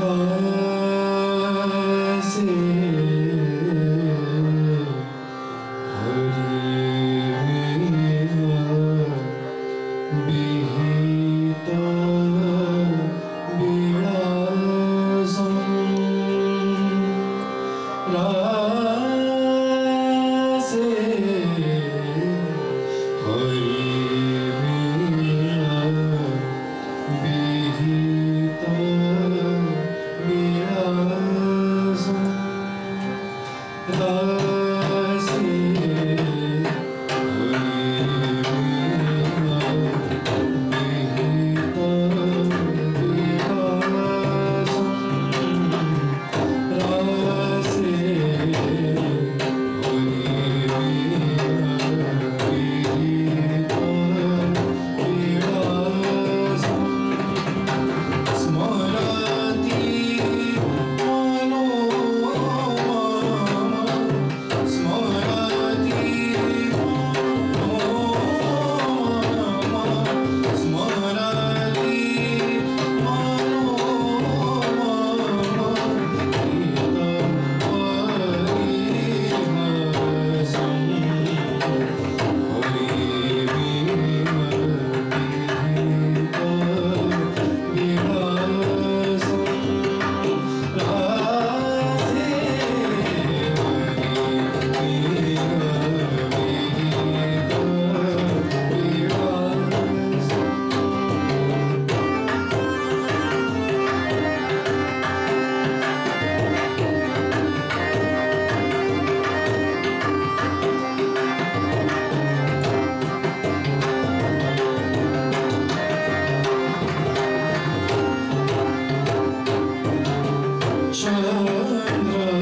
home. Chandra